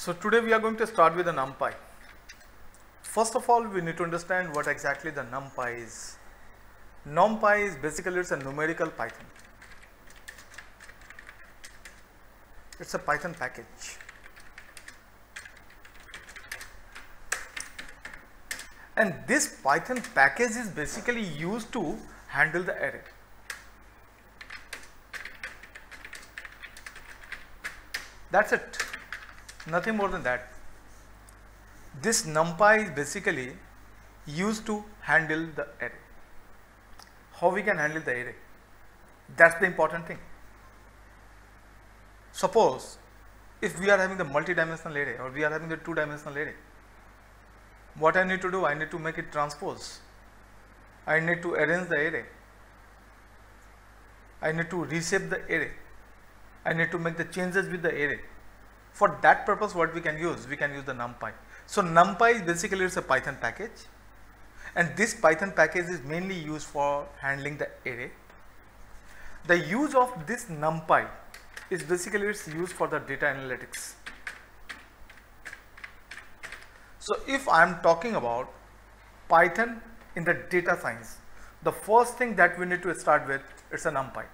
So today we are going to start with the NumPy. First of all, we need to understand what exactly the NumPy is. NumPy is basically it's a numerical Python. It's a Python package. And this Python package is basically used to handle the array. That's it, nothing more than that. This numpy is basically used to handle the array. How we can handle the array? That's the important thing. Suppose if we are having the multi-dimensional array or we are having the two-dimensional array, what I need to do? I need to make it transpose. I need to arrange the array. I need to reshape the array. I need to make the changes with the array. For that purpose what we can use? We can use the numpy. So numpy is basically it's a Python package and this Python package is mainly used for handling the array. The use of this numpy is basically it's used for the data analytics. So if I am talking about Python in the data science, the first thing that we need to start with is a numpy.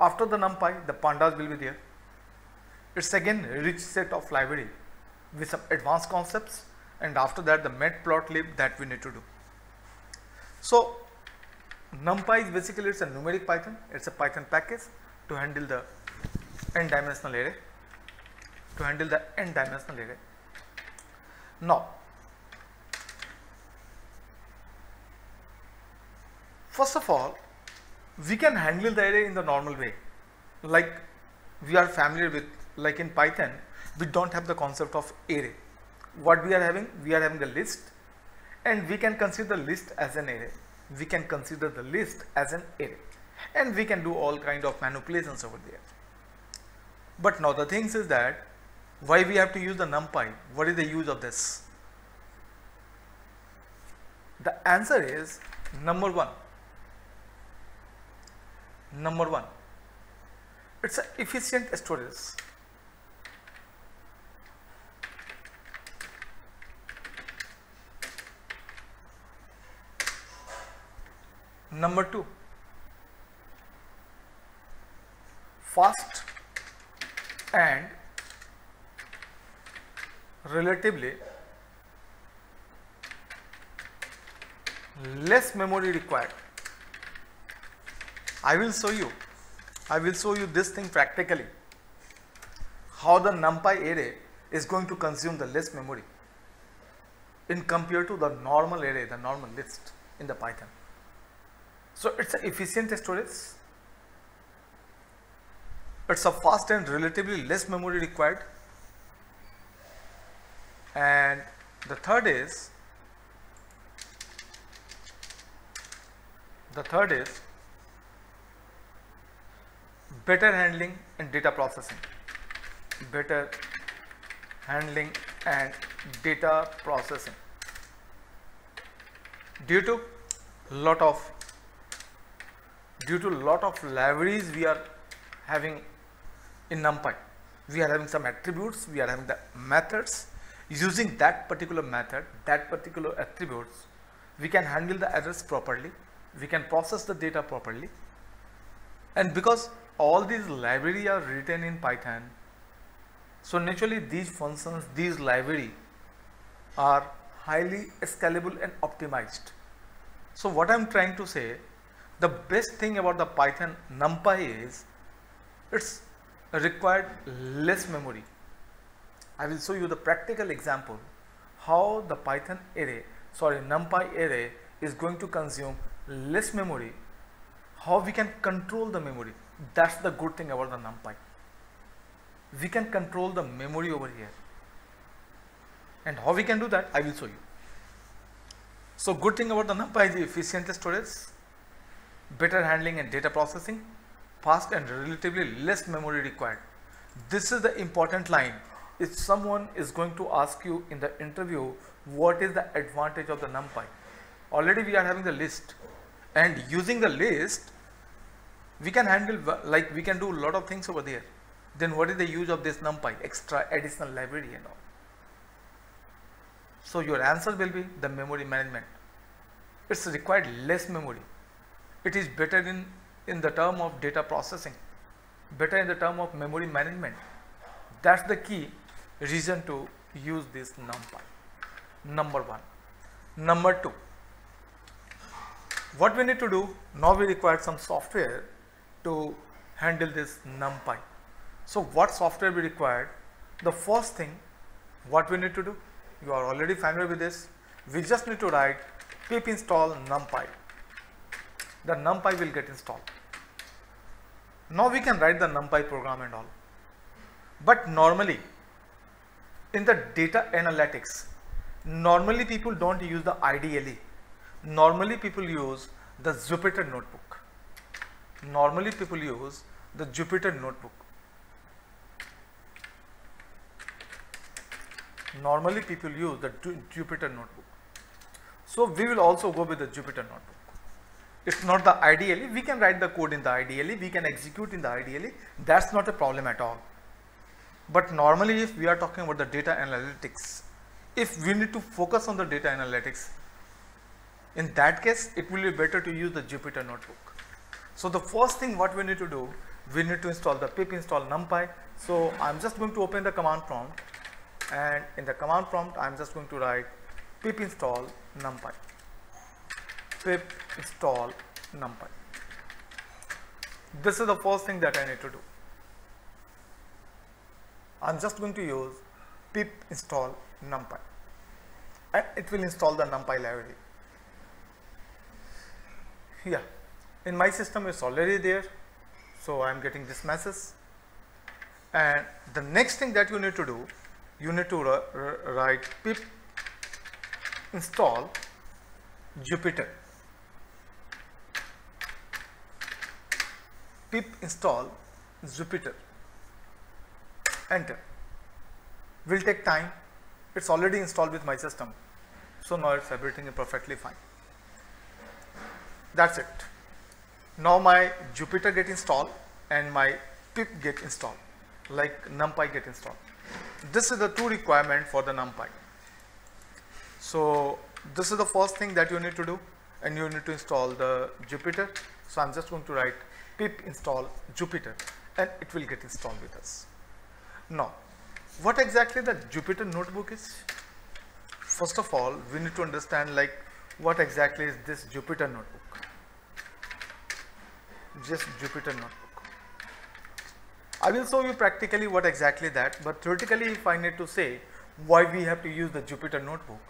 After the numpy, the pandas will be there. It's again a rich set of library with some advanced concepts and after that the matplotlib that we need to do. So numpy is basically it's a numeric Python, it's a Python package to handle the n dimensional array, to handle the n dimensional array. Now first of all we can handle the array in the normal way like we are familiar with like in Python we don't have the concept of array. What we are having we are having the list and we can consider the list as an array. We can consider the list as an array. And we can do all kind of manipulations over there. But now the things is that why we have to use the numpy? What is the use of this? The answer is number one. Number one. It's an efficient storage number two. Fast and relatively less memory required. I will show you I will show you this thing practically. How the numpy array is going to consume the less memory in compared to the normal array the normal list in the python so it's an efficient storage. It's a fast and relatively less memory required. And the third is the third is better handling and data processing. Better handling and data processing. Due to lot of due to a lot of libraries we are having in numpy we are having some attributes we are having the methods. Using that particular method that particular attributes we can handle the errors properly. We can process the data properly. And because all these library are written in python so naturally these functions these library are highly scalable and optimized. So what i'm trying to say the best thing about the python numpy is it's required less memory. I will show you the practical example how the python array sorry numpy array is going to consume less memory how we can control the memory. That's the good thing about the numpy. We can control the memory over here. And how we can do that i will show you. So good thing about the numpy is the efficient storage better handling and data processing fast and relatively less memory required. This is the important line. If someone is going to ask you in the interview what is the advantage of the numpy? Already we are having the list. And using the list we can handle like we can do a lot of things over there. Then what is the use of this numpy? Extra additional library and all. So your answer will be the memory management. It's required less memory it is better in in the term of data processing better in the term of memory management. That's the key reason to use this numpy number one. Number two. What we need to do now we require some software to handle this numpy. So what software we required the first thing what we need to do you are already familiar with this we just need to write pip install numpy the numpy will get installed. Now we can write the numpy program and all. But normally in the data analytics normally people don't use the IDLE normally people use the Jupyter notebook. Normally people use the Jupyter notebook. Normally people use the Jupyter notebook. So we will also go with the Jupyter notebook it's not the IDLE we can write the code in the IDLE we can execute in the IDLE that's not a problem at all. But normally if we are talking about the data analytics if we need to focus on the data analytics in that case it will be better to use the Jupyter notebook. So the first thing what we need to do we need to install the pip install numpy. So I'm just going to open the command prompt and in the command prompt I'm just going to write pip install numpy pip install numpy this is the first thing that I need to do. I'm just going to use pip install numpy and it will install the numpy library. Yeah. In my system it's already there. So I'm getting this message. And the next thing that you need to do you need to write pip install Jupyter pip install Jupyter enter. Will take time. It's already installed with my system. So now it's everything is perfectly fine. That's it. Now my Jupyter get installed and my pip get installed like numpy get installed. This is the two requirement for the numpy. So this is the first thing that you need to do and you need to install the Jupyter. So I'm just going to write pip install Jupyter and it will get installed with us. Now what exactly the Jupyter notebook is? First of all we need to understand like what exactly is this Jupyter notebook? Just Jupyter notebook. I will show you practically what exactly that but theoretically if I need to say why we have to use the Jupyter notebook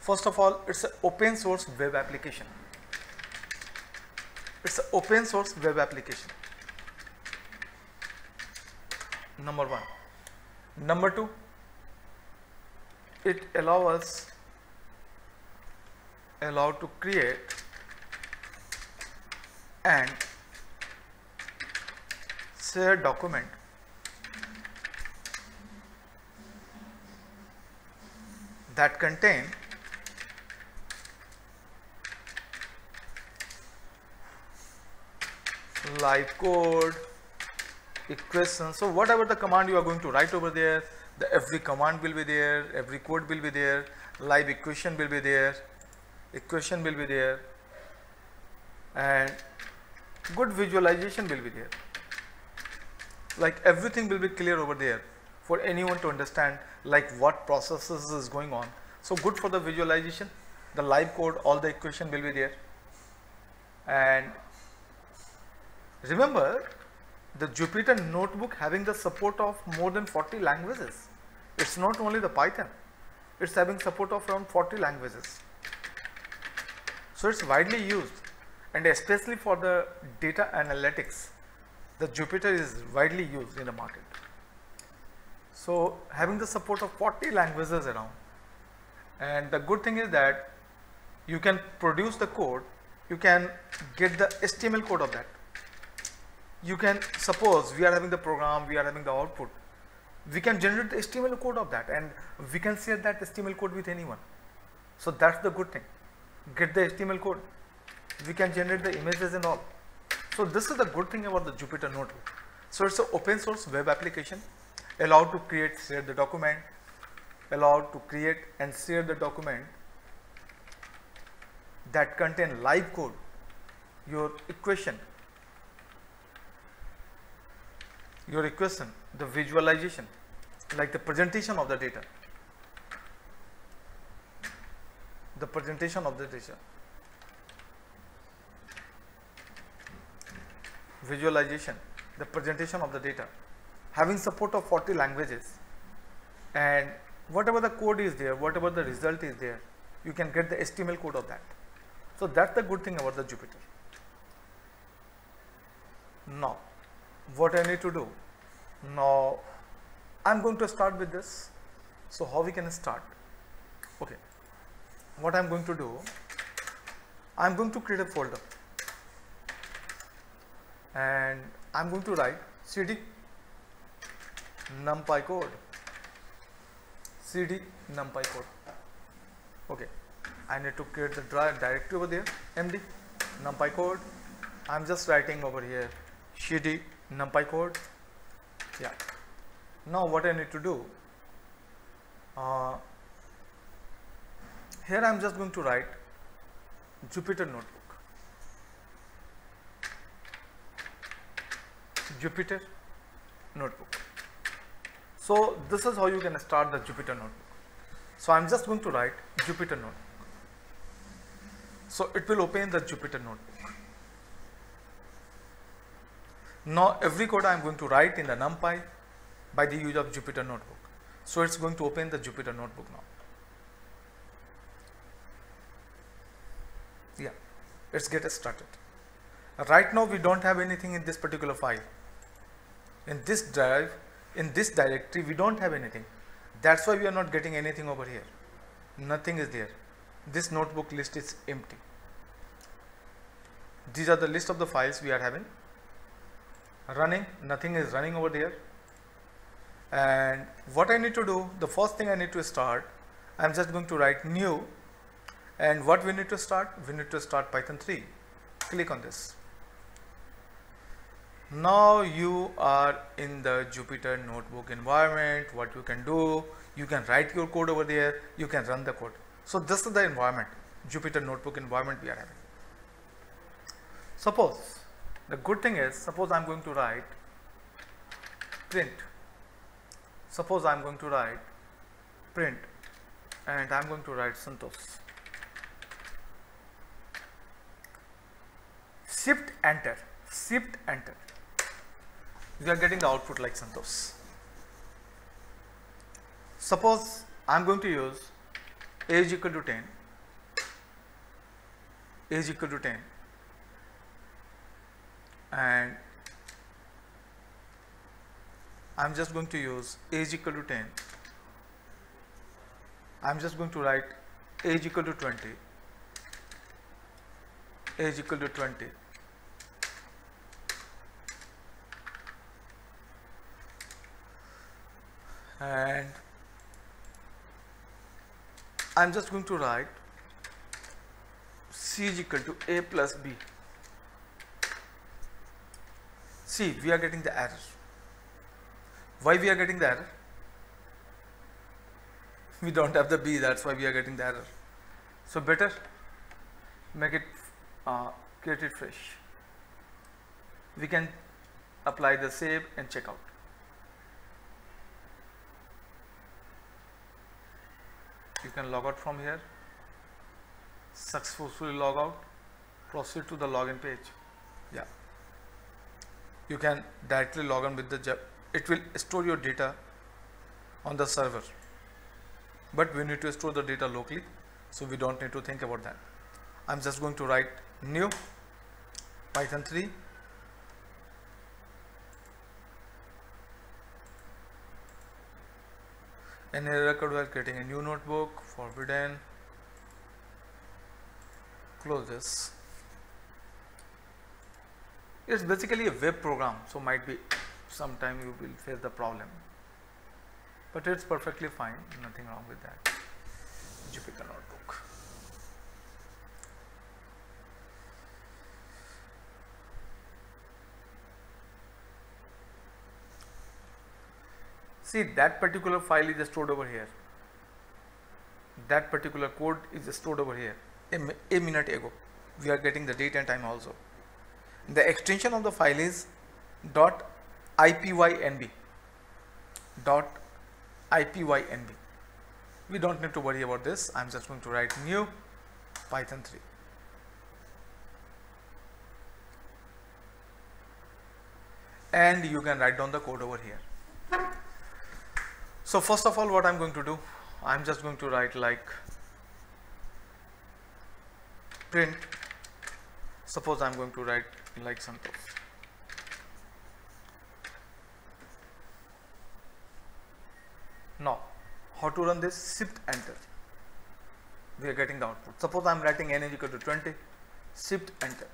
first of all it's an open source web application it's an open source web application. Number one. Number two it allow us allow to create and share document that contain live code equation. So whatever the command you are going to write over there the every command will be there every code will be there live equation will be there equation will be there and good visualization will be there. Like everything will be clear over there for anyone to understand like what processes is going on. So good for the visualization. The live code all the equation will be there. And remember the Jupyter notebook having the support of more than 40 languages. It's not only the Python. It's having support of around 40 languages. So it's widely used. And especially for the data analytics the Jupyter is widely used in the market. So having the support of 40 languages around. And the good thing is that you can produce the code, you can get the HTML code of that. You can suppose we are having the program, we are having the output, we can generate the HTML code of that and we can share that HTML code with anyone. So that's the good thing. Get the HTML code, we can generate the images and all. So this is the good thing about the Jupyter Notebook. So it's an open source web application allowed to create, share the document, allowed to create and share the document that contain live code, your equation, your equation, the visualization, like the presentation of the data, the presentation of the data, visualization, the presentation of the data, having support of 40 languages and whatever the code is there, whatever the result is there, you can get the HTML code of that. So that's the good thing about the Jupyter. Now, what I need to do? Now, I'm going to start with this. So how we can start? Okay. What I'm going to do? I'm going to create a folder and I'm going to write cd numpy code cd numpy code okay I need to create the directory over there md numpy code I'm just writing over here cd numpy code yeah now what I need to do uh, here I'm just going to write Jupyter notebook Jupyter notebook. So this is how you can start the Jupyter notebook. So I'm just going to write Jupyter notebook. So it will open the Jupyter notebook. Now every code I'm going to write in the NumPy by the use of Jupyter notebook. So it's going to open the Jupyter notebook now. Yeah, let's get it started. Right now we don't have anything in this particular file in this drive in this directory we don't have anything that's why we are not getting anything over here nothing is there this notebook list is empty these are the list of the files we are having running nothing is running over there. And what I need to do the first thing I need to start I'm just going to write new. And what we need to start? We need to start Python 3 click on this. Now you are in the Jupyter notebook environment. What you can do you can write your code over there. You can run the code. So this is the environment Jupyter notebook environment we are having. Suppose the good thing is suppose I'm going to write print. Suppose I'm going to write print and I'm going to write Santosh. Shift enter shift enter. We are getting the output like Santosh. Suppose I am going to use age equal to 10, age equal to 10 and I am just going to use age equal to 10, I am just going to write age equal to 20, age equal to 20 and I'm just going to write C is equal to A plus B. See, we are getting the error. Why we are getting the error? We don't have the B, that's why we are getting the error. So better make it, uh, create it fresh. We can apply the save and check out. you can log out from here successfully log out proceed to the login page yeah you can directly log in with the job it will store your data on the server. But we need to store the data locally so we don't need to think about that. I'm just going to write new python 3 an error occurred while creating a new notebook forbidden close this it's basically a web program so might be sometime you will face the problem. But it's perfectly fine nothing wrong with that. Jupyter notebook. See that particular file is stored over here. That particular code is stored over here. A, a minute ago. We are getting the date and time also the extension of the file is dot ipynb dot ipynb we don't need to worry about this. I'm just going to write new python 3 and you can write down the code over here. So first of all what i'm going to do i'm just going to write like print. Suppose i'm going to write like something now how to run this? Shift enter. We are getting the output. Suppose i'm writing n is equal to 20 shift enter.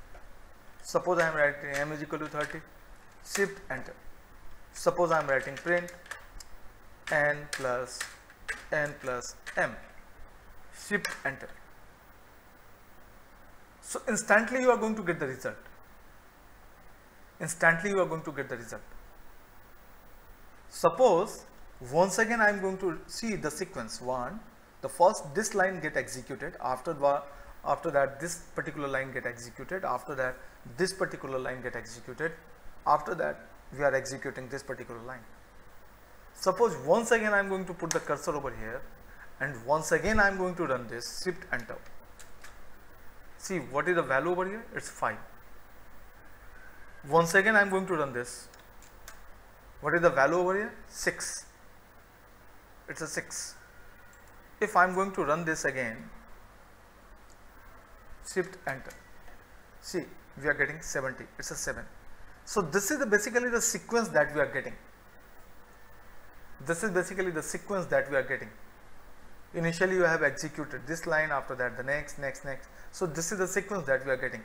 Suppose i'm writing m is equal to 30 shift enter. Suppose i'm writing print n plus n plus m. Shift enter. So instantly you are going to get the result instantly you are going to get the result. Suppose once again I am going to see the sequence one the first this line get executed after the after that this particular line get executed after that this particular line get executed after that we are executing this particular line. Suppose once again I am going to put the cursor over here and once again I am going to run this shift enter. See what is the value over here? It's 5 once again I am going to run this. What is the value over here? 6 it's a 6 if I'm going to run this again shift enter. See we are getting 70 it's a 7 so this is the basically the sequence that we are getting. This is basically the sequence that we are getting. Initially you have executed this line after that the next next next. So this is the sequence that we are getting.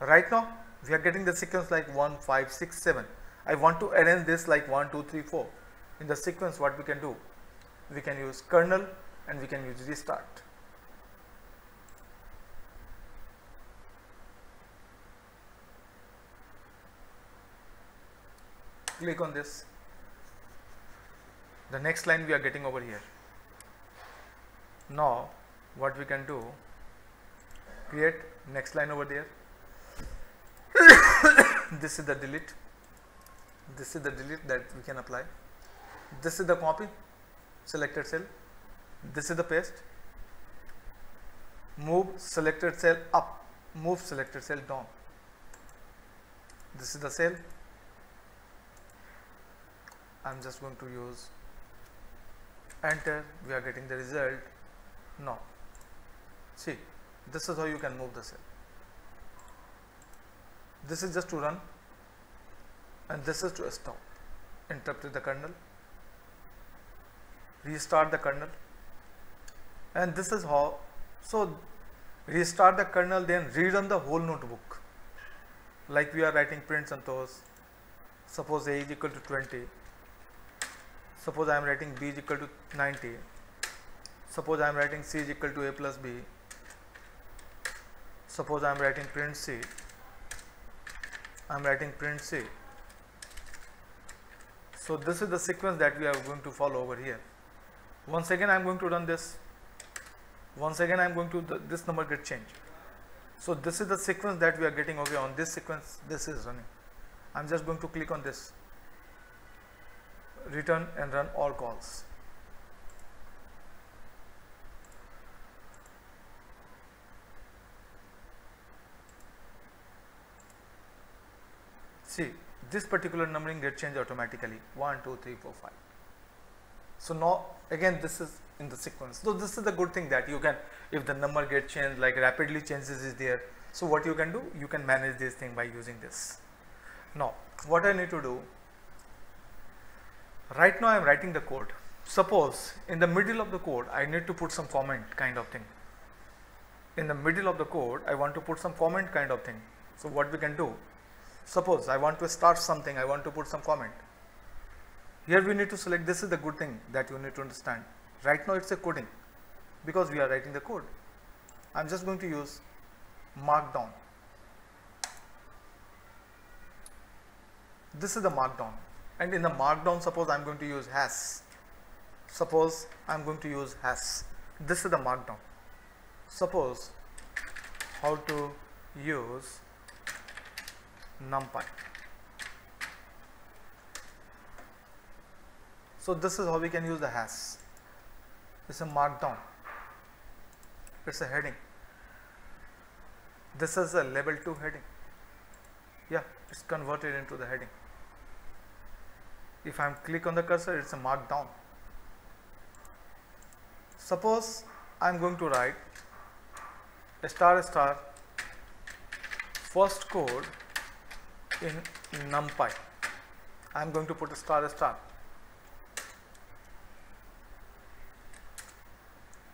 Right now we are getting the sequence like 1 5 6 7 I want to arrange this like 1 2 3 4 in the sequence what we can do? We can use kernel and we can use restart. Click on this. The next line we are getting over here. Now what we can do? Create next line over there this is the delete. This is the delete that we can apply. This is the copy selected cell. This is the paste. Move selected cell up. Move selected cell down. This is the cell. I'm just going to use enter. We are getting the result now. See this is how you can move the cell this is just to run and this is to stop. Interrupt the kernel. Restart the kernel. And this is how so restart the kernel then rerun the whole notebook. Like we are writing print Santosh. Suppose a is equal to 20 suppose I am writing b is equal to 90 suppose I am writing c is equal to a plus b. Suppose I am writing print c I am writing print c. So this is the sequence that we are going to follow over here. Once again I am going to run this. Once again I am going to the, this number get changed. So this is the sequence that we are getting over okay on this sequence this is running. I am just going to click on this. Return and run all calls see this particular numbering get changed automatically 1 2 3 4 5 so now again this is in the sequence. So this is the good thing that you can if the number get changed like rapidly changes is there. So what you can do you can manage this thing by using this. Now what I need to do right now I am writing the code. Suppose in the middle of the code I need to put some comment kind of thing. In the middle of the code I want to put some comment kind of thing. So what we can do suppose I want to start something I want to put some comment here we need to select this is the good thing that you need to understand. Right now it's a coding because we are writing the code. I'm just going to use markdown. This is the markdown and in the markdown suppose I'm going to use hash suppose I'm going to use hash this is the markdown suppose how to use numpy so this is how we can use the hash. It's a markdown. It's a heading. This is a level 2 heading. Yeah it's converted into the heading. If I click on the cursor it's a markdown. Suppose I am going to write a star star first code in numpy I am going to put a star a star.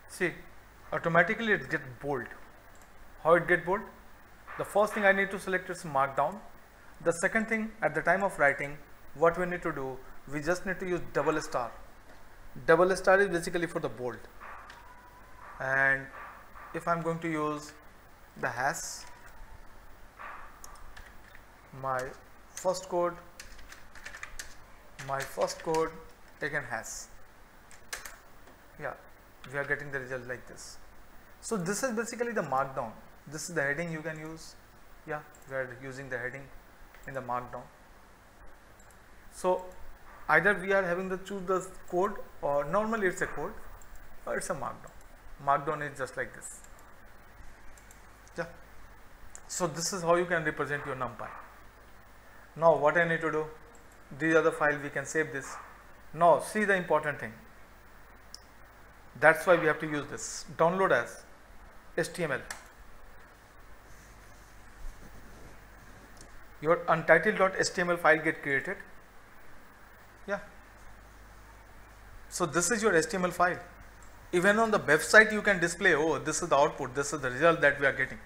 See automatically it get bold. How it get bold? The first thing I need to select is markdown. The second thing at the time of writing what we need to do we just need to use double star. Double star is basically for the bold. And if I'm going to use the hash my first code my first code again hash. Yeah we are getting the result like this. So this is basically the markdown. This is the heading you can use. Yeah we are using the heading in the markdown. So either we are having to choose the code or normally it's a code or it's a markdown. Markdown is just like this. Yeah. So this is how you can represent your numpy now what I need to do? These are the file we can save this. Now see the important thing. That's why we have to use this. Download as HTML your untitled.html file get created. Yeah. So this is your HTML file. Even on the website you can display oh this is the output this is the result that we are getting.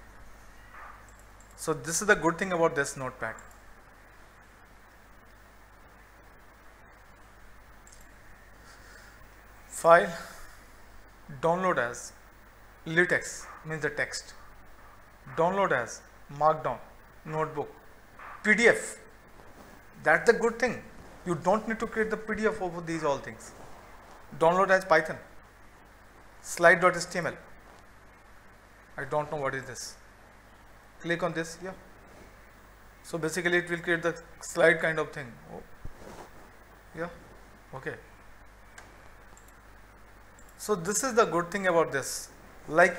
So this is the good thing about this notepad file download as latex means the text. Download as markdown notebook pdf that's the good thing. You don't need to create the pdf over these all things. Download as python. Slide.html I don't know what is this. Click on this yeah. So basically it will create the slide kind of thing. Oh. yeah okay so this is the good thing about this. Like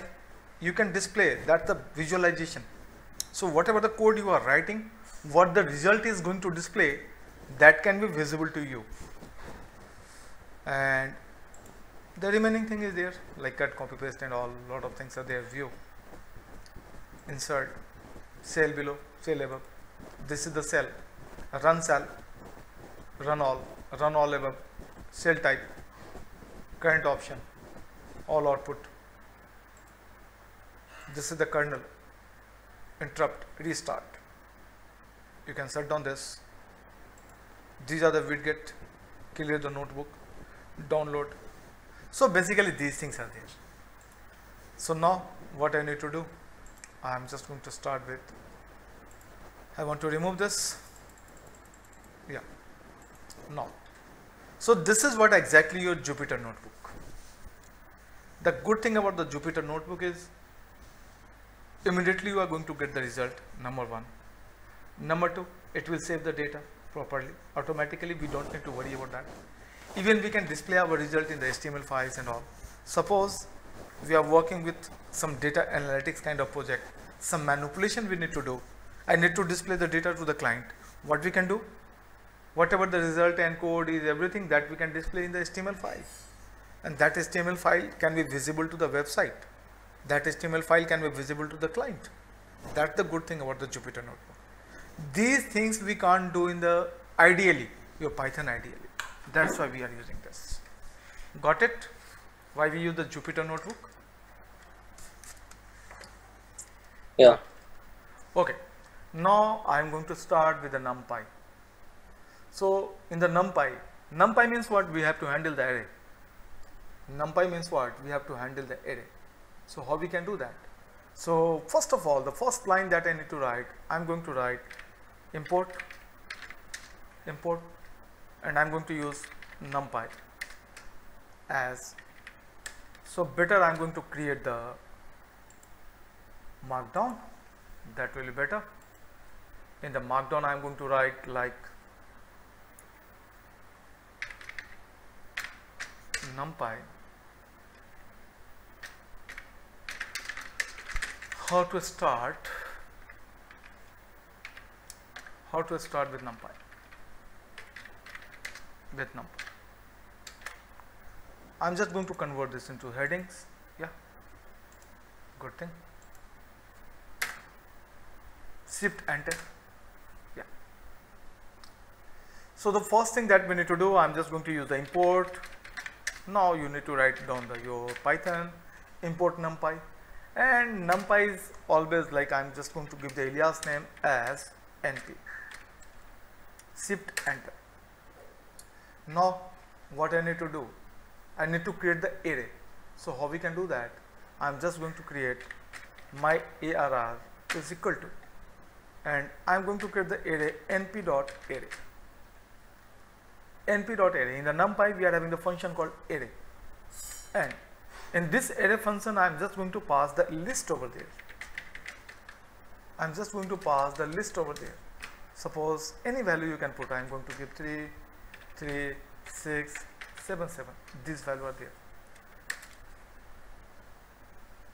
you can display that the visualization. So whatever the code you are writing what the result is going to display that can be visible to you. And the remaining thing is there like cut copy paste and all lot of things are there. View. Insert. Cell below. Cell above. This is the cell. Run cell. Run all. Run all above. Cell type. Current option all output. This is the kernel. Interrupt. Restart. You can shut down this. These are the widget. Clear the notebook. Download. So basically these things are there. So now what I need to do, I am just going to start with, I want to remove this, yeah, now. So this is what exactly your Jupyter notebook. The good thing about the Jupyter notebook is immediately you are going to get the result number one. Number two, it will save the data properly automatically we don't need to worry about that even we can display our result in the HTML files and all. Suppose we are working with some data analytics kind of project, some manipulation we need to do. I need to display the data to the client. What we can do? Whatever the result and code is, everything that we can display in the HTML file. And that HTML file can be visible to the website. That HTML file can be visible to the client. That's the good thing about the Jupyter Notebook. These things we can't do in the IDLE, your Python IDLE. That's why we are using this. Got it? Why we use the Jupyter notebook? Yeah. Okay. Now I am going to start with the NumPy. So in the NumPy, NumPy means what? We have to handle the array. NumPy means what? We have to handle the array. So how we can do that? So first of all, the first line that I need to write, I'm going to write import, import and I'm going to use numpy as so better I'm going to create the markdown that will be better in the markdown I'm going to write like numpy how to start how to start with numpy with numpy. I'm just going to convert this into headings. Yeah. Good thing. Shift enter. Yeah. So the first thing that we need to do I'm just going to use the import. Now you need to write down the your python. Import numpy and numpy is always like I'm just going to give the alias name as np shift enter. Now what I need to do? I need to create the array. So how we can do that? I'm just going to create my ARR is equal to and I'm going to create the array np dot array. Np dot array. In the numpy we are having the function called array. And in this array function I'm just going to pass the list over there. I'm just going to pass the list over there. Suppose any value you can put I'm going to give 3 3 6 7 7 these value are there.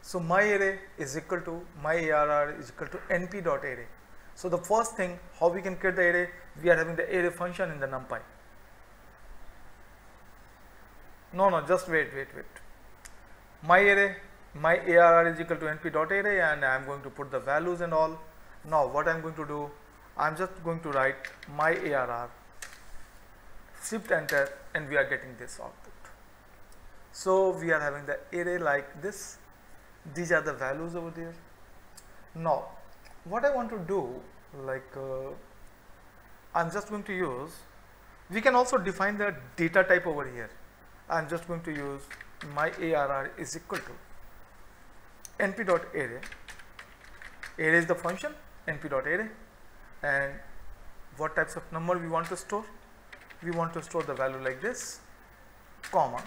So my array is equal to my arr is equal to np dot array. So the first thing how we can create the array? We are having the array function in the numpy. No no just wait wait wait my array my arr is equal to np dot array and i am going to put the values and all. Now what i'm going to do i'm just going to write my arr shift enter and we are getting this output. So we are having the array like this. These are the values over there. Now what i want to do like uh, i'm just going to use we can also define the data type over here. I'm just going to use my arr is equal to np dot array array is the function np dot array and what types of number we want to store? We want to store the value like this comma.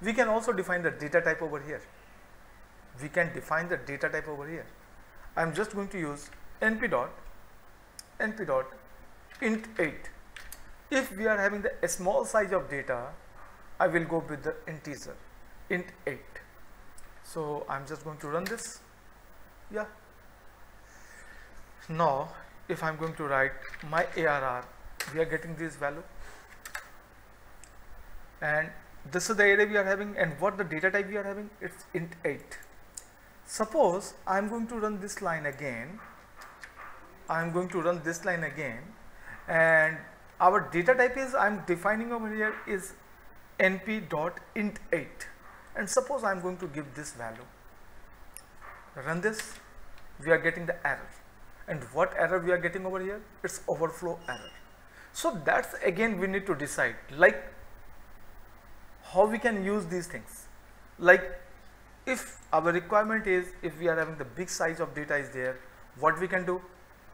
We can also define the data type over here. We can define the data type over here. I'm just going to use np dot np dot int 8 if we are having the small size of data i will go with the integer int 8 so i'm just going to run this. Yeah. Now if i'm going to write my arr we are getting this value. And this is the array we are having and what the data type we are having? It's int 8 suppose i'm going to run this line again. I'm going to run this line again. And our data type is i'm defining over here is np dot int 8 and suppose i'm going to give this value. Run this. We are getting the error. And what error we are getting over here? It's overflow error. So that's again we need to decide like how we can use these things. Like if our requirement is if we are having the big size of data is there what we can do?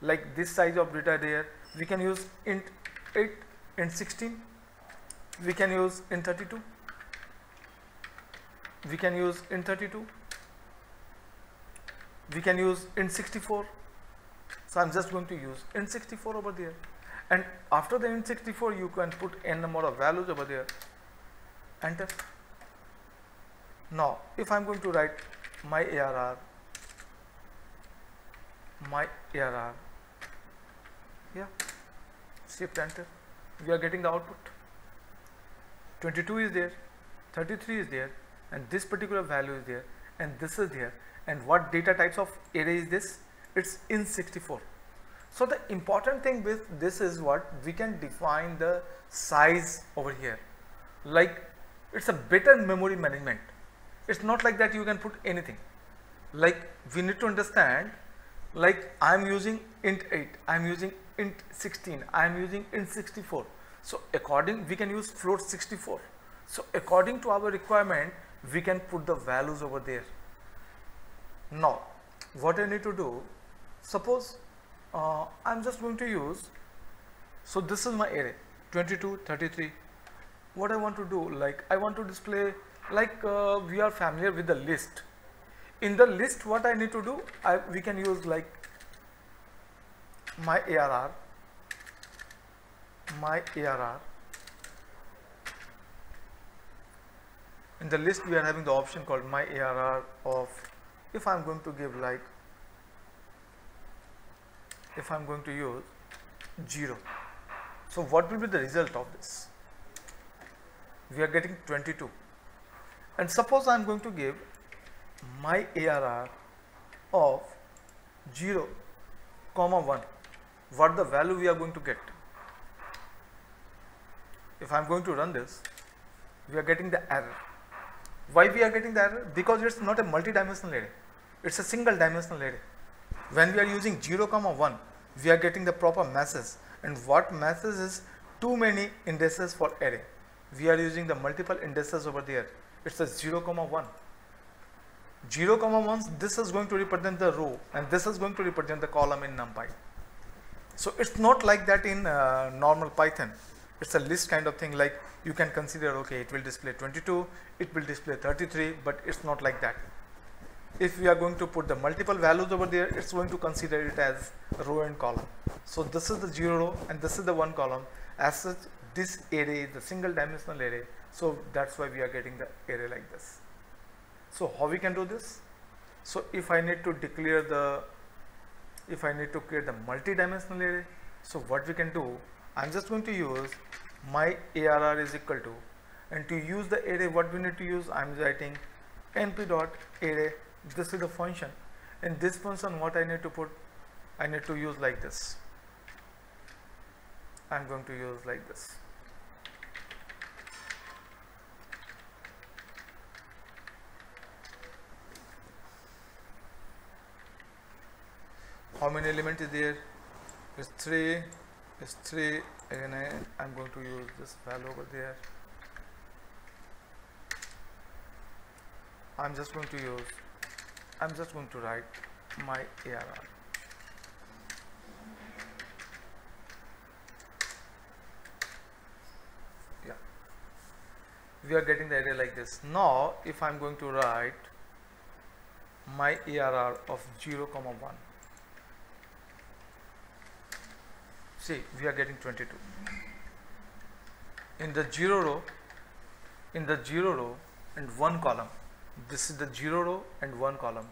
Like this size of data there we can use int 8 int 16 we can use int 32 we can use int 32 we can use int 64 so i'm just going to use int 64 over there. And after the int 64 you can put n number of values over there. Enter. Now if i'm going to write my arr my arr yeah shift enter. We are getting the output. 22 is there. 33 is there and this particular value is there and this is there and what data types of array is this? It's int 64 so the important thing with this is what? We can define the size over here. Like it's a better memory management. It's not like that you can put anything. Like we need to understand like i'm using int 8 i'm using int 16 i'm using int 64 so according we can use float 64 so according to our requirement we can put the values over there. Now what i need to do suppose uh, i'm just going to use so this is my array 22 33 what I want to do like I want to display like uh, we are familiar with the list. In the list what I need to do I, we can use like my ARR my ARR in the list we are having the option called my ARR of if I'm going to give like if I'm going to use 0 so what will be the result of this? We are getting 22 and suppose I am going to give my ARR of 0 comma 1 what the value we are going to get? If I am going to run this we are getting the error why we are getting the error because it's not a multi-dimensional array. It's a single dimensional array. When we are using 0 comma 1 we are getting the proper masses. and what masses is too many indices for array. We are using the multiple indices over there. It's a 0 comma 1 0 comma 1 this is going to represent the row and this is going to represent the column in numpy. So it's not like that in uh, normal python it's a list kind of thing like you can consider okay it will display 22 it will display 33 but it's not like that. If we are going to put the multiple values over there it's going to consider it as row and column. So this is the zero row and this is the one column. As such this array is the single dimensional array so that's why we are getting the array like this. So how we can do this? So if i need to declare the if i need to create the multi-dimensional array so what we can do i'm just going to use my arr is equal to and to use the array what we need to use i'm writing np dot array this is the function. In this function what I need to put I need to use like this. I'm going to use like this. How many elements is there? Is 3 is 3 again I, I'm going to use this value over there I'm just going to use I'm just going to write my ARR. Yeah, we are getting the array like this. Now, if I'm going to write my ARR of 0 comma 1, see, we are getting 22. In the 0 row, in the 0 row and 1 column, this is the 0 row and 1 column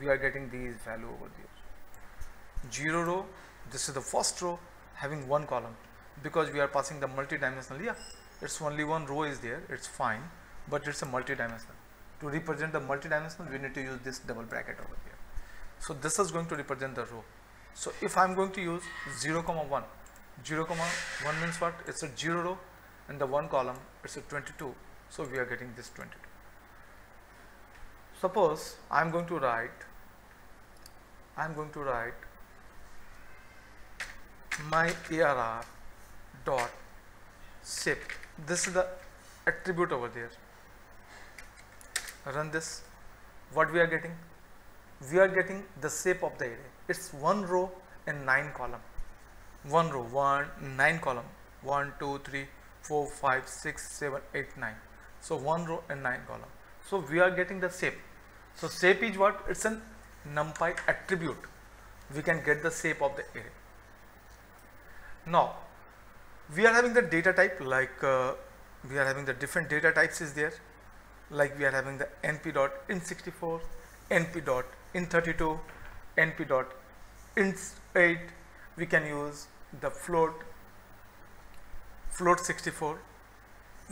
we are getting these value over there. 0 row this is the first row having one column. Because we are passing the multi-dimensional yeah it's only one row is there it's fine but it's a multi-dimensional. To represent the multi-dimensional we need to use this double bracket over here. So this is going to represent the row so if i'm going to use 0 comma 1 0 comma 1 means what? It's a 0 row and the one column it's a 22 so we are getting this 22 suppose I am going to write I am going to write my ARR dot shape this is the attribute over there. Run this. What we are getting? We are getting the shape of the array it's one row and nine column one row one nine column one two three four five six seven eight nine so one row and nine column so we are getting the shape. So shape is what? It's an numpy attribute. We can get the shape of the array. Now we are having the data type like uh, we are having the different data types is there like we are having the np dot int 64 np dot int32 np dot int8 we can use the float float 64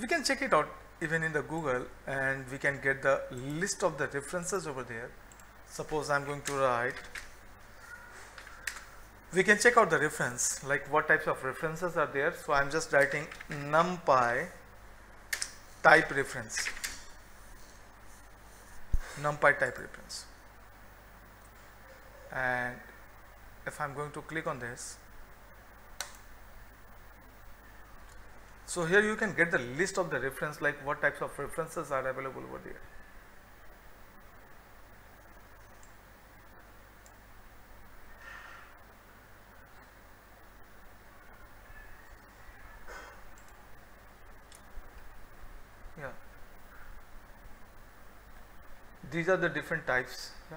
we can check it out even in the Google and we can get the list of the references over there. Suppose I'm going to write, we can check out the reference, like what types of references are there. So I'm just writing numpy type reference, numpy type reference and if I'm going to click on this so here you can get the list of the reference like what types of references are available over there. Yeah. These are the different types. Yeah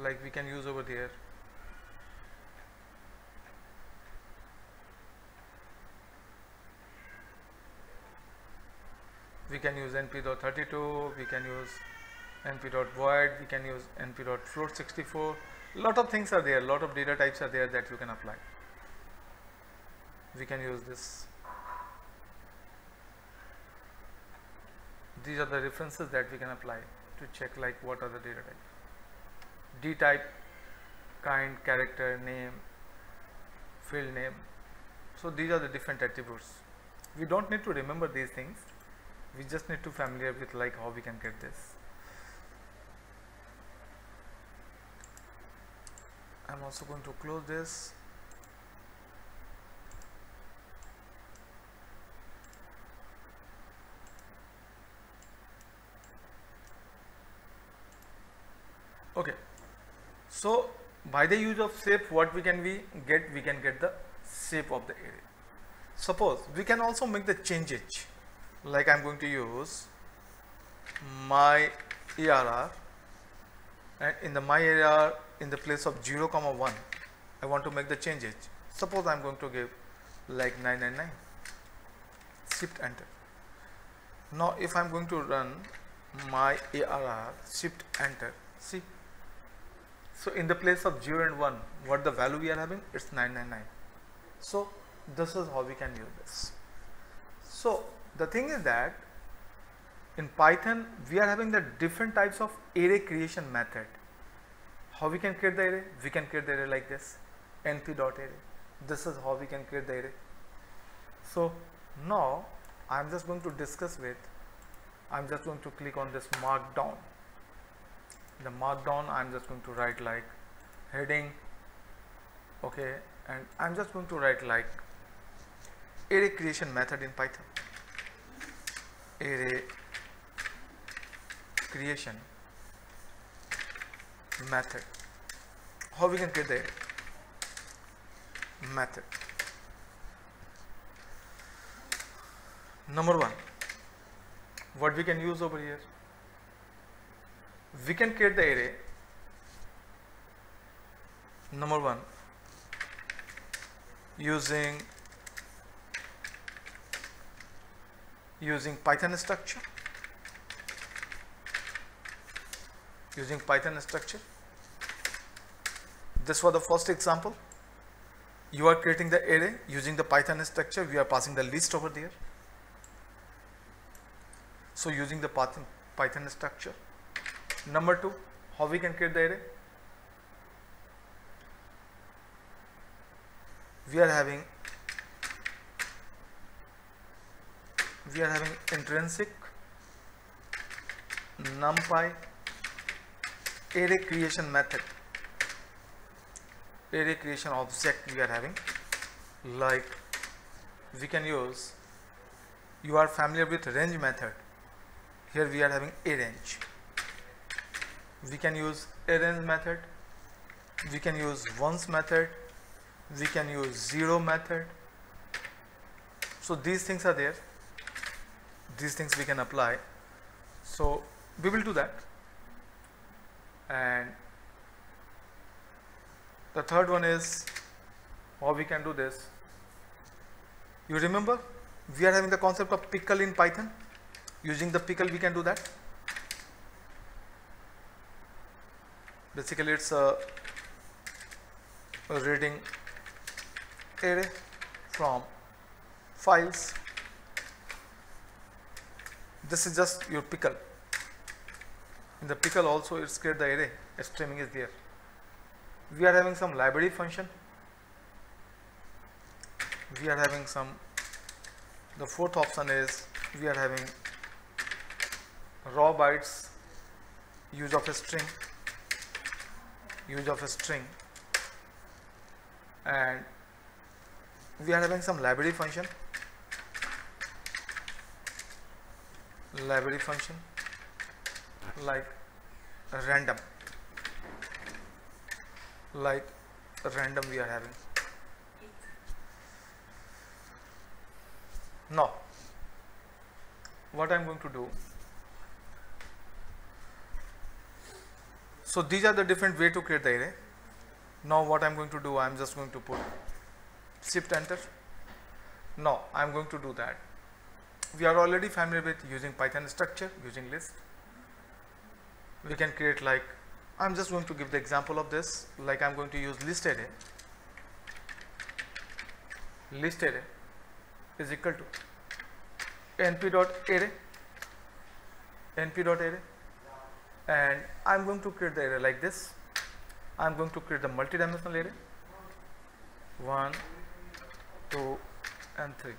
like we can use over there. We can use np.32 we can use np.void we can use np.float64 lot of things are there lot of data types are there that you can apply. We can use this. These are the references that we can apply to check like what are the data type d type kind character name field name. So these are the different attributes. We don't need to remember these things. We just need to familiar with like how we can get this. I'm also going to close this. Okay so by the use of shape what we can we get? We can get the shape of the array suppose we can also make the changes like I'm going to use my ARR and in the my ARR in the place of 0 comma 1 I want to make the changes suppose I'm going to give like 999 shift enter. Now if I'm going to run my ARR shift enter. See so in the place of 0 and 1, what the value we are having? It's 999. So this is how we can use this. So the thing is that in Python, we are having the different types of array creation method. How we can create the array? We can create the array like this, np.array. This is how we can create the array. So now I'm just going to discuss with, I'm just going to click on this markdown the markdown I'm just going to write like heading okay and I'm just going to write like array creation method in Python. Array creation method. How we can create the method? Number one what we can use over here we can create the array. Number one using using python structure. Using python structure. This was the first example. You are creating the array using the python structure. We are passing the list over there. So using the python python structure Number two, how we can create the array? We are having we are having intrinsic numpy array creation method. Array creation object we are having like we can use you are familiar with range method. Here we are having arange we can use arange method. We can use ones method. We can use zero method. So these things are there. These things we can apply. So we will do that. And the third one is how we can do this. You remember we are having the concept of pickle in python. Using the pickle we can do that basically it's a, a reading array from files. This is just your pickle. In the pickle also it's create the array streaming is there. We are having some library function. We are having some the fourth option is we are having raw bytes use of a string use of a string. And we are having some library function. Library function like random. Like random we are having. Now what I'm going to do so these are the different way to create the array. Now what i'm going to do i'm just going to put shift enter. Now i'm going to do that. We are already familiar with using python structure using list. We can create like i'm just going to give the example of this. Like i'm going to use list array. List array is equal to np dot array np dot array and I'm going to create the array like this. I'm going to create the multi-dimensional array. 1 2 and 3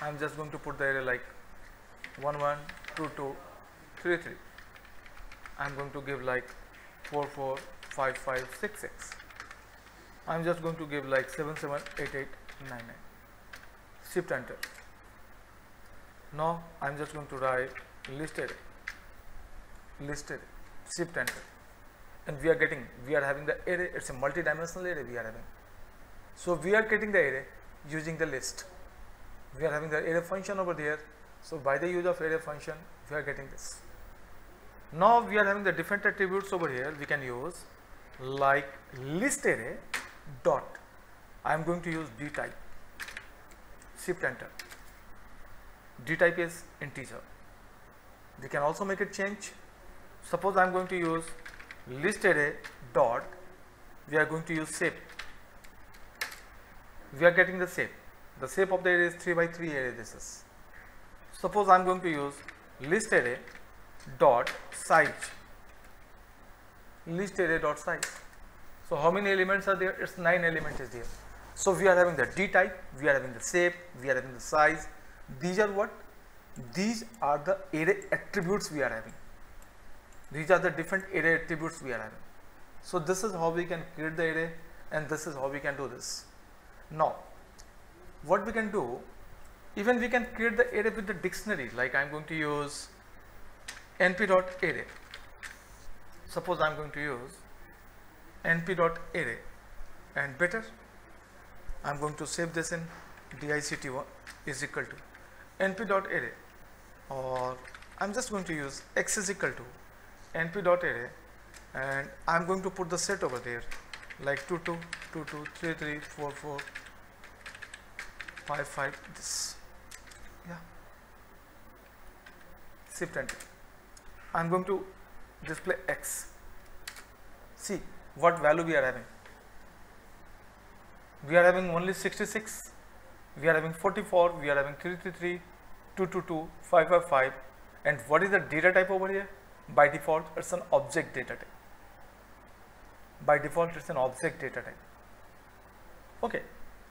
I'm just going to put the array like 1 1 2 2 3 3 I'm going to give like 4 4 5 5 6 6 I'm just going to give like 7 7 8 8 9 9 shift enter. Now I'm just going to write list array list array shift enter and we are getting we are having the array it's a multi-dimensional array we are having. So we are getting the array using the list. We are having the array function over there. So by the use of array function we are getting this. Now we are having the different attributes over here we can use like list array dot. I am going to use d type. Shift enter. D type is integer. We can also make it change suppose I am going to use list array dot we are going to use shape. We are getting the shape. The shape of the array is 3 by 3 array this is suppose I am going to use list array dot size. List array dot size. So how many elements are there? It's 9 elements is there. So we are having the d type we are having the shape we are having the size. These are what? These are the array attributes we are having these are the different array attributes we are having. So this is how we can create the array and this is how we can do this. Now what we can do even we can create the array with the dictionary like I'm going to use np dot array suppose I'm going to use np dot array and better I'm going to save this in dict1 is equal to np dot array or I'm just going to use x is equal to np dot array and I'm going to put the set over there like 2 2 2 2 3 3 4 4 5 5 this. Yeah. Shift enter I'm going to display x. See what value we are having. We are having only 66 we are having 44 we are having 333 222 555 and what is the data type over here by default it's an object data type. By default it's an object data type. Okay.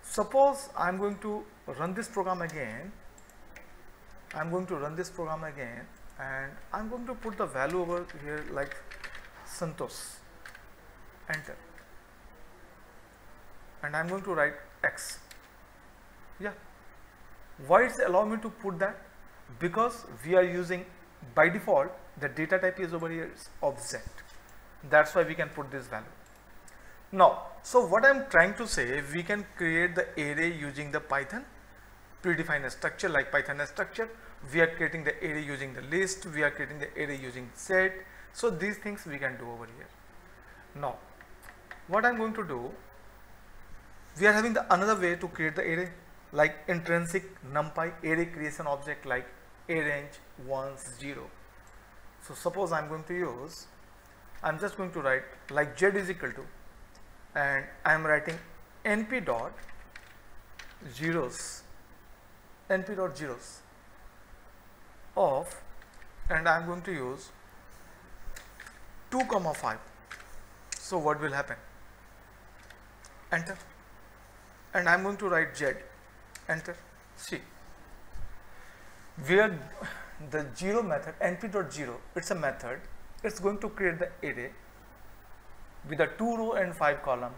Suppose I'm going to run this program again. I'm going to run this program again and I'm going to put the value over here like Santosh enter. And I'm going to write X. Yeah. Why it's allow me to put that? Because we are using by default the data type is over here is object. That's why we can put this value. Now so what i'm trying to say we can create the array using the python predefined structure like python structure. We are creating the array using the list. We are creating the array using set so these things we can do over here. Now what i'm going to do we are having the another way to create the array like intrinsic numpy array creation object like arange ones zero so suppose I'm going to use, I'm just going to write like z is equal to and I'm writing np dot zeros, np dot zeros of and I'm going to use 2 comma 5. So what will happen? Enter and I'm going to write z, enter, see. We are the zero method np dot zero it's a method. It's going to create the array with a two row and five column.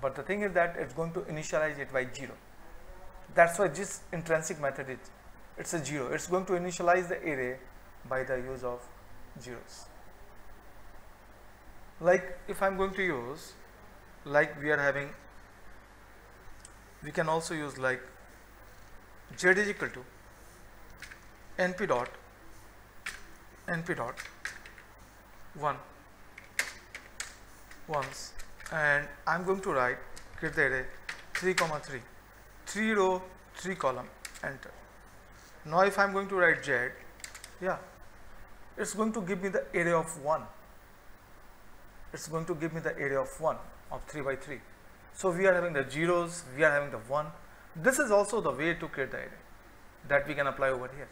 But the thing is that it's going to initialize it by zero. That's why this intrinsic method is it's a zero. It's going to initialize the array by the use of zeros. Like if I'm going to use like we are having we can also use like z is equal to np dot np dot 1 ones. And I'm going to write create the array 3 comma 3 3 row 3 column enter. Now if I'm going to write z yeah it's going to give me the array of 1 it's going to give me the area of 1 of 3 by 3 so we are having the zeros we are having the 1 this is also the way to create the array that we can apply over here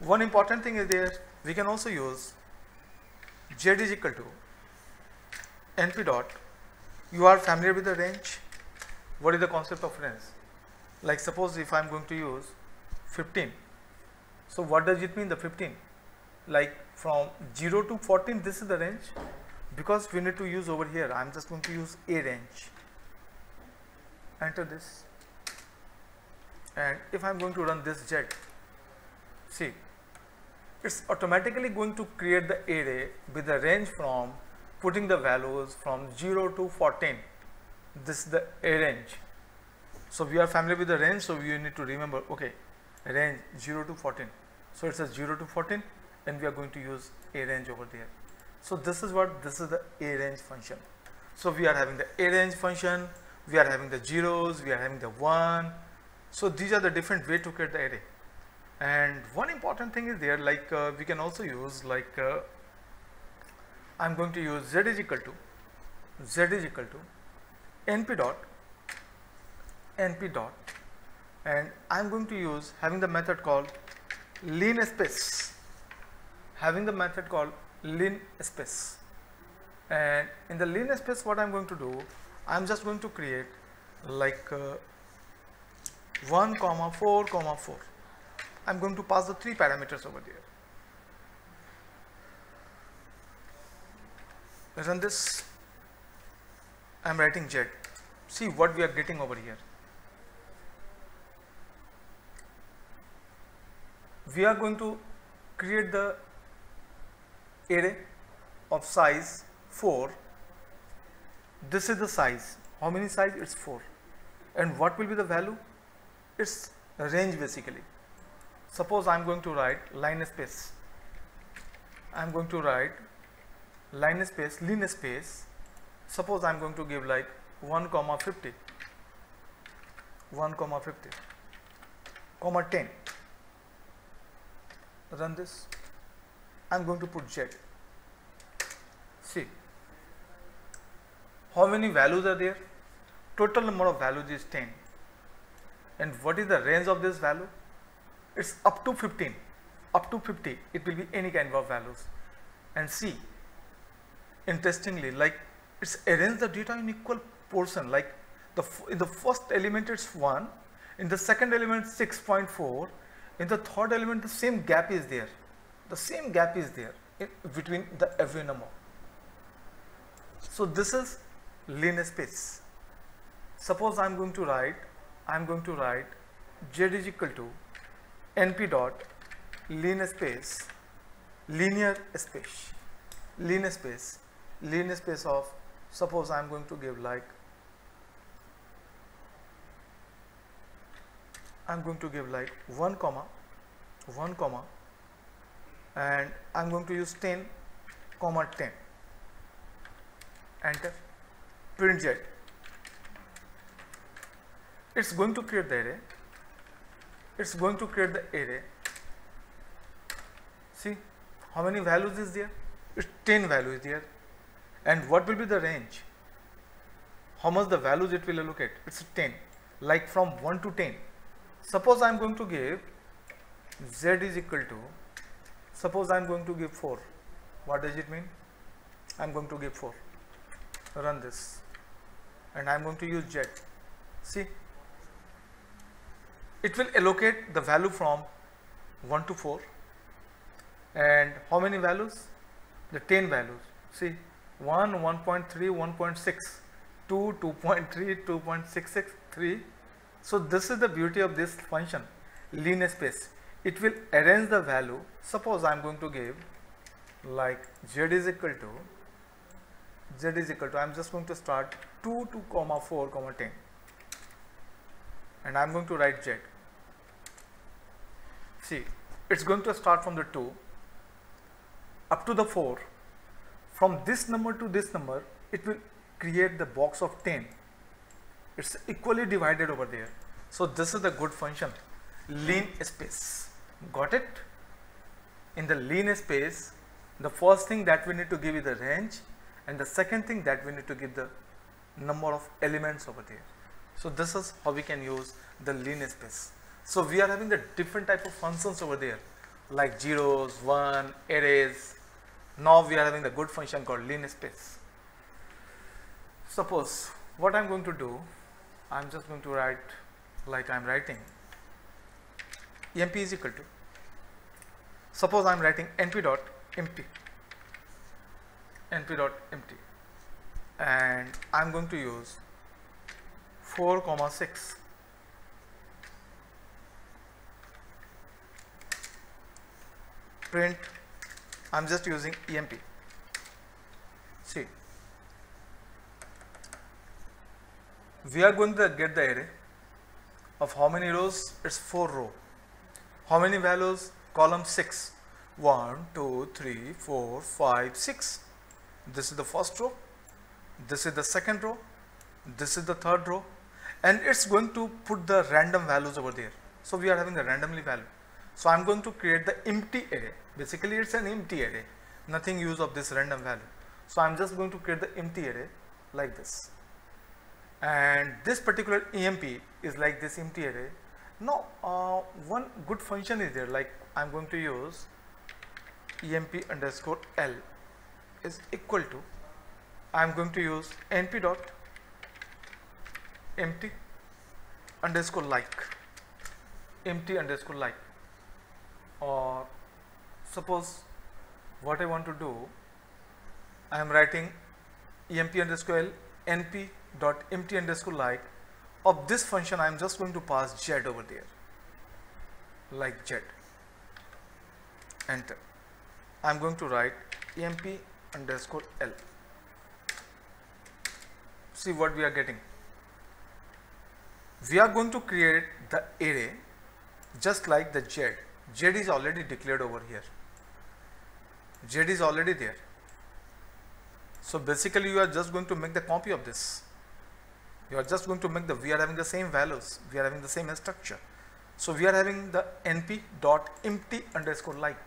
one important thing is there we can also use z is equal to np dot. You are familiar with the range? What is the concept of range? Like suppose if i'm going to use 15 so what does it mean the 15 like from 0 to 14 this is the range? Because we need to use over here i'm just going to use arange. Enter this. And if i'm going to run this z see it's automatically going to create the array with the range from putting the values from 0 to 14 this is the range. So we are familiar with the range so we need to remember okay range 0 to 14 so it's a 0 to 14 and we are going to use a range over there. So this is what this is the arange function. So we are having the arange function we are having the zeros we are having the one. So these are the different way to create the array and one important thing is there like uh, we can also use like uh, I'm going to use z is equal to z is equal to np dot np dot. And I'm going to use having the method called lean linspace having the method called lean linspace and in the lean linspace what I'm going to do I'm just going to create like uh, 1 comma 4 comma 4 I'm going to pass the three parameters over there. Run this. I'm writing z. See what we are getting over here. We are going to create the array of size 4. This is the size. How many size? It's 4. And what will be the value? It's range basically suppose I am going to write line space. I am going to write line space linspace suppose I am going to give like 1 comma 50 1 comma 50 comma 10 run this. I am going to put z. See. How many values are there? Total number of values is 10 and what is the range of this value it's up to 15 up to 50 it will be any kind of values. And see interestingly like it's arrange the data in equal portion like the in the first element it's 1 in the second element 6.4 in the third element the same gap is there. The same gap is there between the every number. So this is linear space. Suppose i'm going to write i'm going to write z is equal to np dot linear space linear space linear space linear space of suppose I am going to give like I am going to give like 1 comma 1 comma and I am going to use 10 comma 10 enter. Print z. It's going to create the array it's going to create the array. See how many values is there? It's 10 values there. And what will be the range? How much the values it will allocate? It's 10 like from 1 to 10 suppose I'm going to give z is equal to suppose I'm going to give 4 what does it mean? I'm going to give 4 run this. And I'm going to use z. See it will allocate the value from 1 to 4 and how many values? The 10 values. See 1 1.3 1.6 2 2.3 2.66 3 so this is the beauty of this function linear space. It will arrange the value. Suppose i am going to give like z is equal to z is equal to i am just going to start 2 2 comma 4 comma 10 and I am going to write z. See, it's going to start from the 2 up to the 4. From this number to this number, it will create the box of 10 it's equally divided over there. So this is the good function. Lean space. Got it? In the linspace the first thing that we need to give is the range and the second thing that we need to give the number of elements over there so this is how we can use the linspace. So we are having the different type of functions over there like zeros one arrays. Now we are having the good function called linspace. Suppose what i'm going to do i'm just going to write like i'm writing. Emp is equal to suppose i'm writing np dot empty np dot empty and I'm going to use 4 comma 6 print. I'm just using EMP see. We are going to get the array of how many rows? It's 4 row. How many values? Column 6 1 2 3 4 5 6 this is the first row. This is the second row. This is the third row and it's going to put the random values over there. So we are having the randomly value. So i'm going to create the empty array. Basically it's an empty array. Nothing use of this random value. So i'm just going to create the empty array like this. And this particular emp is like this empty array. Now uh, one good function is there. Like i'm going to use emp underscore l is equal to I am going to use np dot empty underscore like empty underscore like. Or suppose what I want to do I am writing emp underscore l np dot empty underscore like. Of this function I am just going to pass z over there like z. Enter. I am going to write emp underscore l. See what we are getting. We are going to create the array just like the Z. Z is already declared over here. Z is already there. So basically you are just going to make the copy of this. You are just going to make the, we are having the same values, we are having the same structure. So we are having the np dot empty underscore like.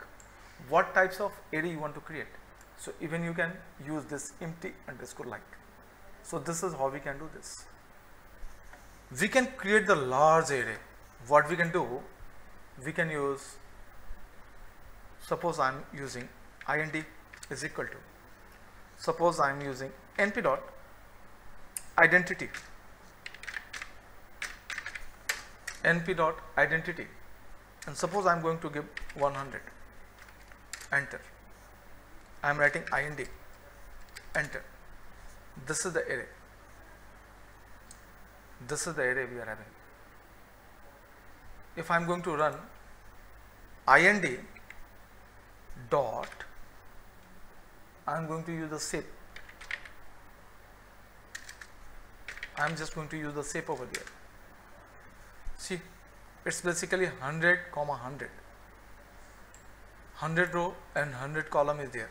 What types of array you want to create? So even you can use this empty underscore like. So this is how we can do this. We can create the large array. What we can do, we can use, suppose I am using int is equal to, suppose I am using np dot identity, np dot identity. And suppose I am going to give 100, enter. I am writing int, enter. This is the array this is the array we are having. If I am going to run ind dot I am going to use the shape. I am just going to use the shape over there see it's basically 100 comma 100 100 row and 100 column is there.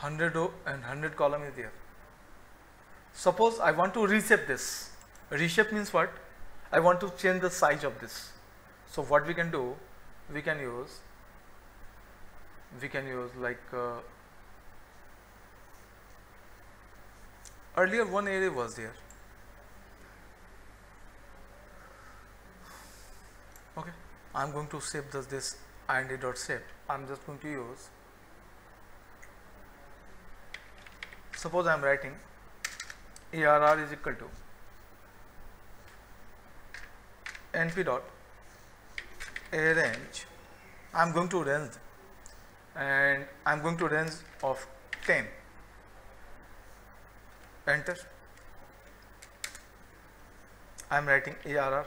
100 row and 100 column is there. Suppose I want to reshape this. Reshape means what? I want to change the size of this. So what we can do, we can use, we can use like uh, earlier one array was there. Okay, I'm going to save this, this ind dot shape. I'm just going to use suppose I am writing ARR is equal to np dot arange. I am going to range and I am going to range of 10 enter. I am writing ARR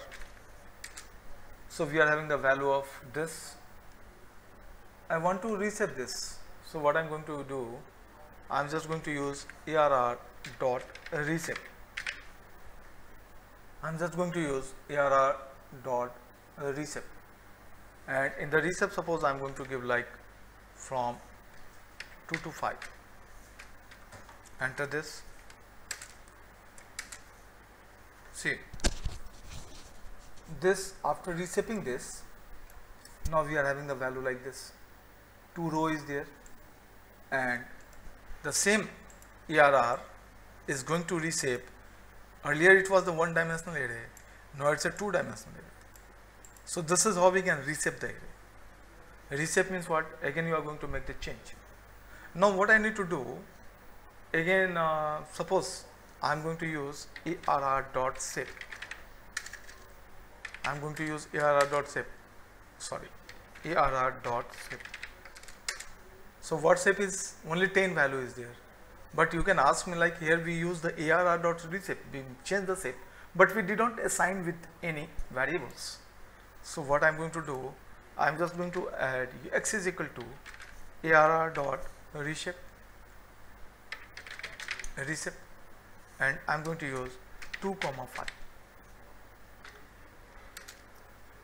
so we are having the value of this. I want to reset this. So what I am going to do I'm just going to use ARR dot reshape. I'm just going to use ARR dot reshape and in the reshape suppose I'm going to give like from 2 to 5 enter this. See this after reshaping this now we are having the value like this. Two row is there. And the same ARR is going to reshape. Earlier it was the one dimensional array now it's a two dimensional array. So this is how we can reshape the array. Reshape means what? Again you are going to make the change. Now what I need to do again uh, suppose I'm going to use ARR dot shape. I'm going to use ARR dot sorry ARR dot so what shape is only 10 value is there but you can ask me like here we use the ARR dot reshape we change the shape. But we did not assign with any variables. So what I'm going to do I'm just going to add x is equal to ARR dot reshape reshape and I'm going to use 2 comma 5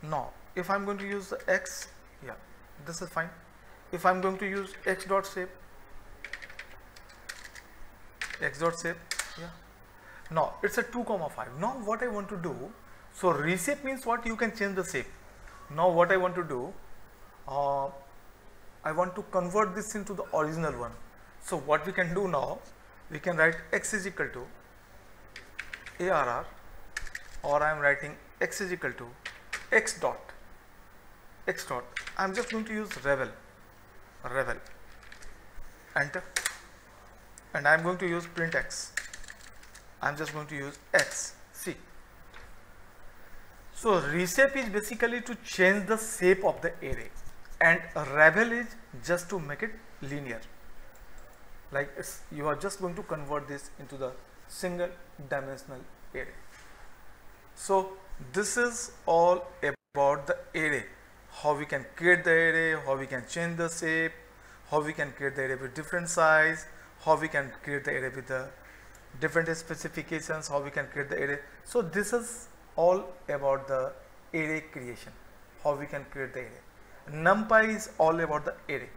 now if I'm going to use the x yeah this is fine. If I'm going to use x dot shape x dot shape yeah. Now it's a 2 comma 5 now what I want to do so reshape means what? You can change the shape. Now what I want to do uh, I want to convert this into the original one. So what we can do now we can write x is equal to ARR or I am writing x is equal to x dot x dot. I am just going to use ravel. Ravel. Enter and I am going to use print x. I am just going to use x. See. So reshape is basically to change the shape of the array. And ravel is just to make it linear. Like you are just going to convert this into the single dimensional array. So this is all about the array. How we can create the array how we can change the shape how we can create the array with different size how we can create the array with the different specifications how we can create the array. So this is all about the array creation how we can create the array. Numpy is all about the array